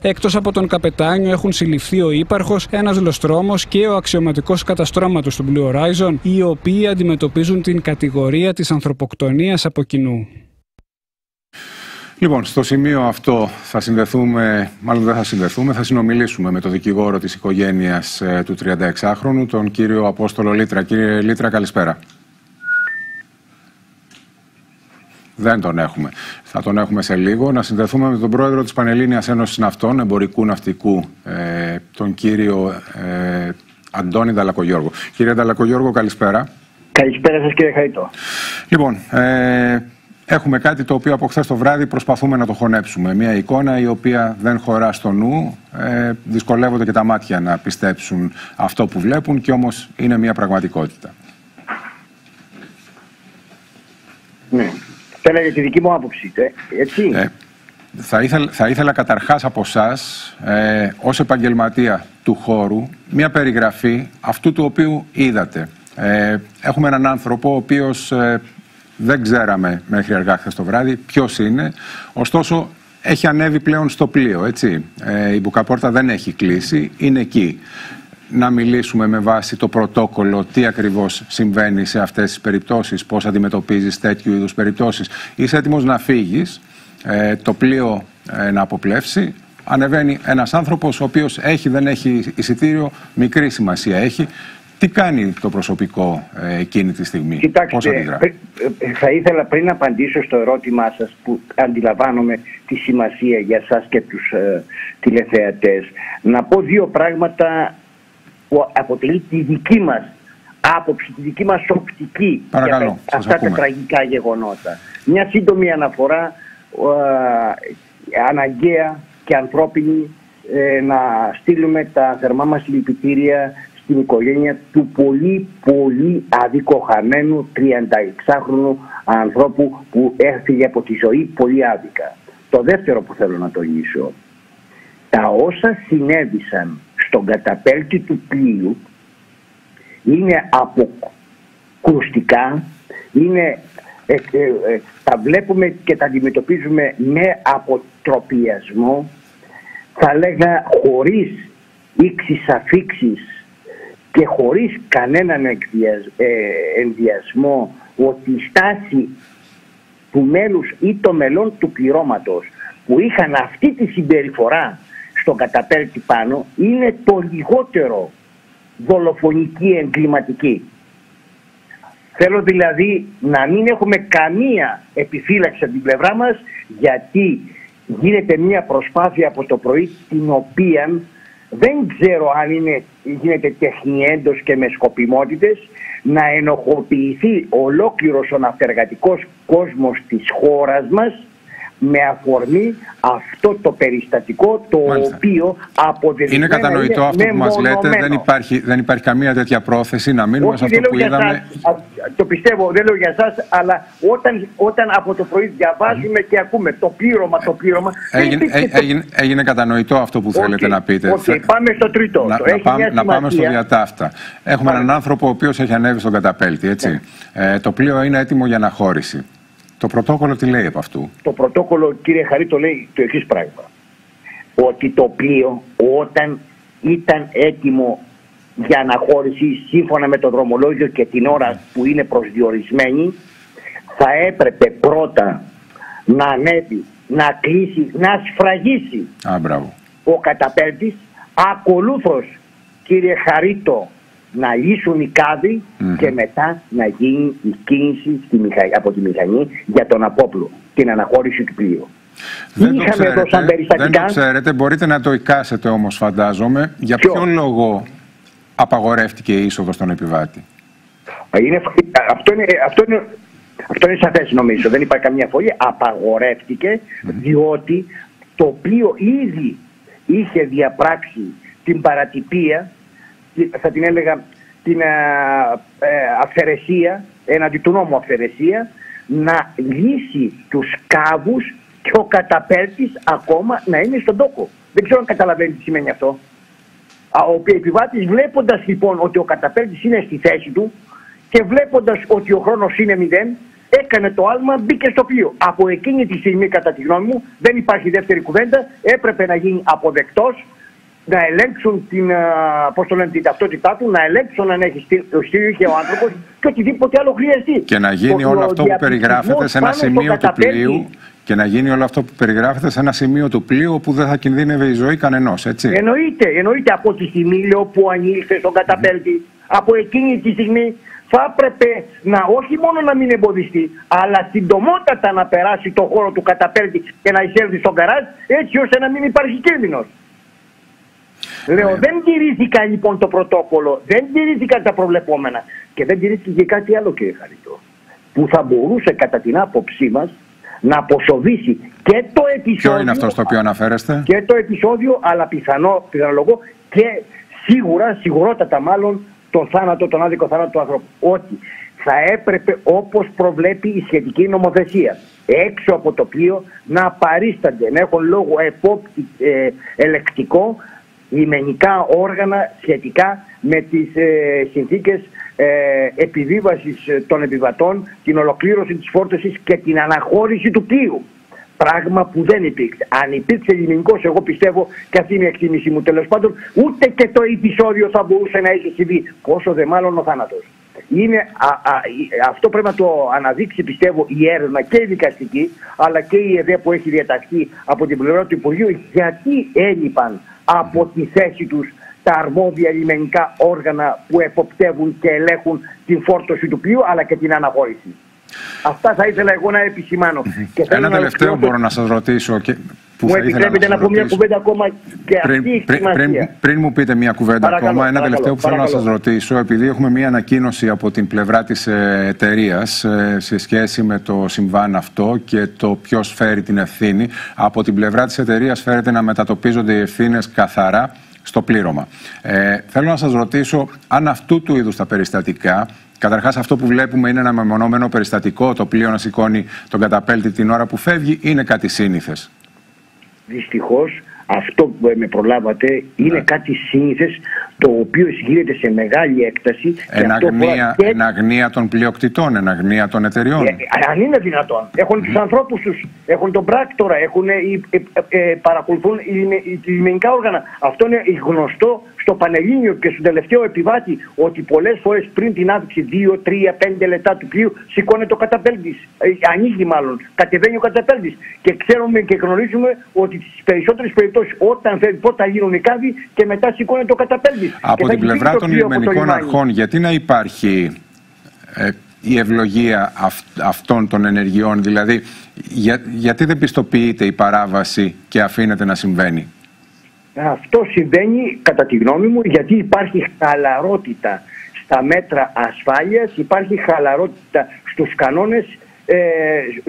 Εκτός από τον καπετάνιο, έχουν συλληφθεί ο ύπαρχο, ένας λοστρόμο και ο αξιωματικός καταστρώματος του Blue Horizon, οι οποίοι αντιμετωπίζουν την κατηγορία της ανθρωποκτονίας από κοινού. Λοιπόν, στο σημείο αυτό θα συνδεθούμε, μάλλον δεν θα συνδεθούμε, θα συνομιλήσουμε με τον δικηγόρο της οικογένειας ε, του 36χρονου, τον κύριο Απόστολο Λίτρα. Κύριε Λίτρα, καλησπέρα. Δεν τον έχουμε. Θα τον έχουμε σε λίγο. Να συνδεθούμε με τον πρόεδρο της Πανελλήνιας Ένωσης Ναυτών, Εμπορικού Ναυτικού, ε, τον κύριο ε, Αντώνη Δαλακογιώργο. Κύριε Δαλακογιώργο, καλησπέρα. Καλησπέρα σας κύριε Χαϊτό. Λοιπόν, ε, έχουμε κάτι το οποίο από χθες το βράδυ προσπαθούμε να το χωνέψουμε. Μια εικόνα η οποία δεν χωρά στο νου, ε, δυσκολεύονται και τα μάτια να πιστέψουν αυτό που βλέπουν και όμως είναι μια πραγματικότητα. Ναι. Θέλετε τη δική μου άποψη, ε, έτσι. Ε, θα, ήθελα, θα ήθελα καταρχάς από εσά, ε, ως επαγγελματία του χώρου, μια περιγραφή αυτού του οποίου είδατε. Ε, έχουμε έναν άνθρωπο ο οποίος ε, δεν ξέραμε μέχρι αργά χθες το βράδυ ποιος είναι. Ωστόσο, έχει ανέβει πλέον στο πλοίο, έτσι. Ε, η μπουκαπόρτα δεν έχει κλείσει, είναι εκεί. Να μιλήσουμε με βάση το πρωτόκολλο τι ακριβώς συμβαίνει σε αυτές τις περιπτώσεις, πώς αντιμετωπίζεις τέτοιου είδους περιπτώσεις. Είσαι έτοιμος να φύγεις, ε, το πλοίο ε, να αποπλέψει, ανεβαίνει ένας άνθρωπος ο οποίος έχει, δεν έχει εισιτήριο, μικρή σημασία έχει, τι κάνει το προσωπικό ε, εκείνη τη στιγμή, Κοιτάξτε, πώς αντιδρά; Ε, θα ήθελα πριν απαντήσω στο ερώτημά σας που αντιλαμβάνομαι τη σημασία για σας και τους ε, τηλεθεατές να πω δύο πράγματα που αποτελεί τη δική μας άποψη, τη δική μας οπτική Παρακαλώ, για αυτά τα τραγικά γεγονότα. Μια σύντομη αναφορά ε, αναγκαία και ανθρώπινη ε, να στείλουμε τα θερμά μας λυπητήρια στην οικογένεια του πολύ πολύ αδικοχαμένου 36χρονου ανθρώπου που έφυγε από τη ζωή πολύ άδικα. Το δεύτερο που θέλω να τονίσω, τα όσα συνέβησαν στον καταπέλτη του πλοίου είναι αποκρουστικά, είναι, ε, ε, ε, τα βλέπουμε και τα αντιμετωπίζουμε με αποτροπιασμό, θα λέγα χωρίς ήξεις αφήξεις και χωρίς κανέναν ε, ενδιασμό ότι η στάση του μέλους ή των μελών του πληρώματος που είχαν αυτή τη συμπεριφορά στον καταπέλτη πάνω είναι το λιγότερο δολοφονική εγκληματική. Θέλω δηλαδή να μην έχουμε καμία επιφύλαξη από την πλευρά μας γιατί γίνεται μια προσπάθεια από το πρωί την οποία δεν ξέρω αν είναι, γίνεται τεχνιέντος και με σκοπιμότητες να ενοχοποιηθεί ολόκληρος ο ναυτεργατικός κόσμος της χώρας μας με αφορμή αυτό το περιστατικό το οποίο αποδεδειγμένα είναι κατανοητό αυτό που μας λέτε. Δεν υπάρχει, δεν υπάρχει καμία τέτοια πρόθεση να μείνουμε σε αυτό που είδαμε. το πιστεύω δεν λέω για εσάς αλλά όταν, όταν από το πρωί διαβάζουμε και ακούμε το πλήρωμα το πλήρωμα έγινε, έγινε, έγινε κατανοητό αυτό που θέλετε να πείτε. okay, πάμε στο τρίτο. Να, να, πάμε, να πάμε στο διατάφτα. Έχουμε έναν άνθρωπο ο οποίος έχει ανέβει στον καταπέλτη έτσι. Ναι. Ε, το πλοίο είναι έτοιμο για αναχώρηση το πρωτόκολλο τι λέει από αυτού; Το πρωτόκολλο, κύριε Χαρή, το λέει το εξής πράγμα. Ότι το πλοίο όταν ήταν έτοιμο για αναχώρηση σύμφωνα με το δρομολόγιο και την ώρα που είναι προσδιορισμένη θα έπρεπε πρώτα να ανέβει, να κλείσει, να σφραγίσει Α, μπράβο. ο καταπέλτης ακολούθως κύριε Χαρίτο να λύσουν οι καδοι και μετά να γίνει η κίνηση στη από τη μηχανή για τον απόπλο, την αναχώρηση του πλοίου. Δεν το, ξέρετε, δεν το ξέρετε, μπορείτε να το εικάσετε όμως φαντάζομαι. Για ποιο, ποιο λόγο απαγορεύτηκε η είσοδος στον επιβάτη; Είναι, αυτό, είναι, αυτό, είναι, αυτό είναι σαφές νομίζω, δεν υπάρχει καμία φωλή. Απαγορεύτηκε διότι το πλοίο ήδη είχε διαπράξει την παρατυπία θα την έλεγα την ε, ε, αυθαιρεσία, έναντι του νόμου αυθαιρεσία, να λύσει τους κάβους και ο καταπέλτης ακόμα να είναι στον τόκο. Δεν ξέρω αν καταλαβαίνεις τι σημαίνει αυτό. Ο επιβάτης βλέποντας λοιπόν ότι ο καταπέλτης είναι στη θέση του και βλέποντας ότι ο χρόνος είναι μηδέν, έκανε το άλμα, μπήκε στο πλοίο. Από εκείνη τη στιγμή, κατά τη γνώμη μου, δεν υπάρχει δεύτερη κουβέντα. Έπρεπε να γίνει αποδεκτός, να ελέγξουν την, πώς το λένε, την ταυτότητά του, να ελέγξουν αν έχει στήριο είχε ο άνθρωπος και οτιδήποτε άλλο χρειαστεί. Και να γίνει όλο αυτό που περιγράφεται σε ένα σημείο του πλοίου. Και να γίνει όλο αυτό που περιγράφεται σε ένα σημείο του πλοίου όπου δεν θα κινδύνευε η ζωή κανενός, έτσι. Εννοείται, εννοείται από τη στιγμή λέω, που ανήλθε στον καταπέλτη. Από εκείνη τη στιγμή θα έπρεπε να όχι μόνο να μην εμποδιστεί, αλλά συντομότατα να περάσει το χώρο του καταπέλτη και να εισέλθει στον καράζ, έτσι ώστε να μην υπάρχει κίνδυνος. Λέω, ναι. δεν τηρήθηκαν λοιπόν το πρωτόκολλο, δεν τηρήθηκαν τα προβλεπόμενα και δεν τηρήθηκε και κάτι άλλο κύριε Χαριτό, που θα μπορούσε κατά την άποψή μας να αποσοβήσει και το επεισόδιο. Ποιο είναι αυτό στο οποίο αναφέρεστε; Και το επεισόδιο, αλλά πιθανό, πιθανολογώ και σίγουρα, σιγουρότατα μάλλον, τον θάνατο, τον άδικο θάνατο του ανθρώπου. Ότι θα έπρεπε όπως προβλέπει η σχετική νομοθεσία έξω από το πλοίο να παρίστανται, να έχουν λόγο επόπτη ε, ελεκτικό λιμενικά όργανα σχετικά με τις ε, συνθήκες ε, επιβίβασης των επιβατών, την ολοκλήρωση της φόρτωσης και την αναχώρηση του πλοίου. Πράγμα που δεν υπήρξε. Αν υπήρξε λιμενικός, εγώ πιστεύω, και αυτή είναι η εκτίμηση μου τέλος πάντων, ούτε και το επεισόδιο θα μπορούσε να έχει συμβεί. Πόσο δε μάλλον ο θάνατος. Είναι, αυτό πρέπει να το αναδείξει πιστεύω η έρευνα και η δικαστική αλλά και η ΕΔΕ που έχει διαταχθεί από την πλευρά του Υπουργείου γιατί έλειπαν από τη θέση τους τα αρμόδια λιμενικά όργανα που εποπτεύουν και ελέγχουν την φόρτωση του πλοίου αλλά και την αναχώρηση. Αυτά θα ήθελα εγώ να επισημάνω. Και Ένα τελευταίο μπορώ να σας ρωτήσω και που μου επιτρέπετε να, να πω μια κουβέντα ακόμα και πριν, αυτή πριν, πριν, πριν, μου πείτε μια κουβέντα ακόμα, ένα παρακαλώ, τελευταίο που θέλω να σας ρωτήσω, επειδή έχουμε μια ανακοίνωση από την πλευρά της ε, εταιρείας ε, σε σχέση με το συμβάν αυτό και το ποιος φέρει την ευθύνη, από την πλευρά της εταιρείας φέρεται να μετατοπίζονται οι ευθύνες καθαρά στο πλήρωμα. Ε, θέλω να σας ρωτήσω αν αυτού του είδους τα περιστατικά Καταρχάς αυτό που βλέπουμε είναι ένα μεμονωμένο περιστατικό, το πλοίο να σηκώνει τον καταπέλτη την ώρα που φεύγει, είναι κάτι σύνηθες; Δυστυχώς αυτό που με προλάβατε είναι ναι. κάτι σύνηθες το οποίο γίνεται σε μεγάλη έκταση. Εν αγνία, και... εν αγνία των πλειοκτητών, εν αγνία των εταιριών. Ε, αν είναι δυνατόν. Έχουν τους ανθρώπους τους, έχουν τον πράκτορα, έχουν, ε, ε, ε, παρακολουθούν οι, λιμενικά όργανα. Αυτό είναι γνωστό στο Πανελλήνιο και στον τελευταίο επιβάτη ότι πολλές φορές πριν την άφηξη 2, 3, 5 λεπτά του πλοίου σηκώνεται το καταπέλτης. Ε, ανοίγει μάλλον, κατεβαίνει ο καταπέλτης. Και ξέρουμε και γνωρίζουμε ότι στις περισσότερες περιπτώσεις όταν φεύγει πρώτα γίνουν οι κάδοι και μετά σηκώνεται το καταπέλτης. Από την πλευρά των λιμενικών αρχών, γιατί να υπάρχει ε, η ευλογία αυτών των ενεργειών, δηλαδή γιατί δεν πιστοποιείται η παράβαση και αφήνεται να συμβαίνει; Αυτό συμβαίνει κατά τη γνώμη μου γιατί υπάρχει χαλαρότητα στα μέτρα ασφάλειας, υπάρχει χαλαρότητα στους κανόνες ε,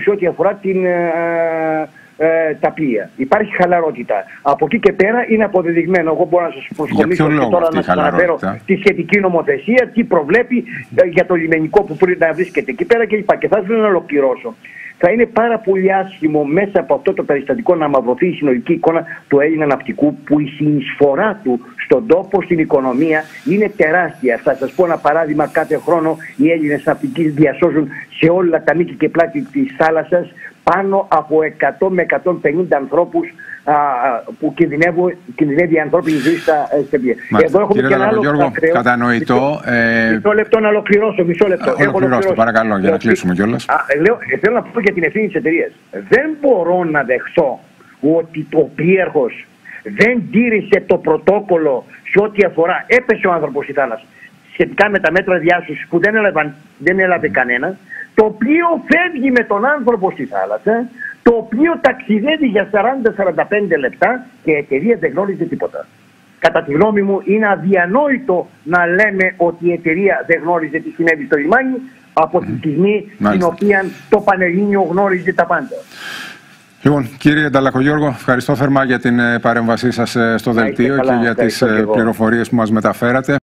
σε ό,τι αφορά την, ε, ε, τα πλοία. Υπάρχει χαλαρότητα. Από εκεί και πέρα είναι αποδεδειγμένο. Εγώ μπορώ να σας προσκομίσω και τώρα να σας αναφέρω τη σχετική νομοθεσία, τι προβλέπει ε, για το λιμενικό που πρέπει να βρίσκεται εκεί πέρα κλπ. Και θα ήθελα να ολοκληρώσω. Θα είναι πάρα πολύ άσχημο μέσα από αυτό το περιστατικό να μαυρωθεί η συνολική εικόνα του Έλληνα ναυτικού που η συνεισφορά του στον τόπο, στην οικονομία είναι τεράστια. Θα σας πω ένα παράδειγμα. Κάθε χρόνο οι Έλληνες ναυτικοί διασώζουν σε όλα τα μήκη και πλάτη της θάλασσας πάνω από 100 με 150 ανθρώπους α, που κινδυνεύουν, κινδυνεύει η ανθρώπινη ζωή στα στεμπία. Εδώ έχουμε και ένα άλλο Γιώργο, κατανοητό. Ε... Μισό λεπτό να ολοκληρώσω. Μισό λεπτό. Ολοκληρώσω, παρακαλώ, για να κλείσουμε κιόλας. Λέω, ε, θέλω να πω για την ευθύνη της εταιρείας. Δεν μπορώ να δεχθώ ότι το πλήρχο δεν τήρησε το πρωτόκολλο σε ό,τι αφορά. Έπεσε ο άνθρωπος στη θάλασσα σχετικά με τα μέτρα διάσωσης που δεν, έλαβαν, δεν έλαβε κανένα. Το οποίο φεύγει με τον άνθρωπο στη θάλασσα, το οποίο ταξιδεύει για 40-45 λεπτά και η εταιρεία δεν γνώριζε τίποτα. Κατά τη γνώμη μου είναι αδιανόητο να λέμε ότι η εταιρεία δεν γνώριζε τι συνέβη στο λιμάνι από τη στιγμή στην οποία το Πανελλήνιο γνώριζε τα πάντα. Λοιπόν, κύριε Νταλακογιώργο, ευχαριστώ θερμά για την ε, παρέμβασή σας ε, στο δελτίο και για τις ε, πληροφορίες που μας μεταφέρατε.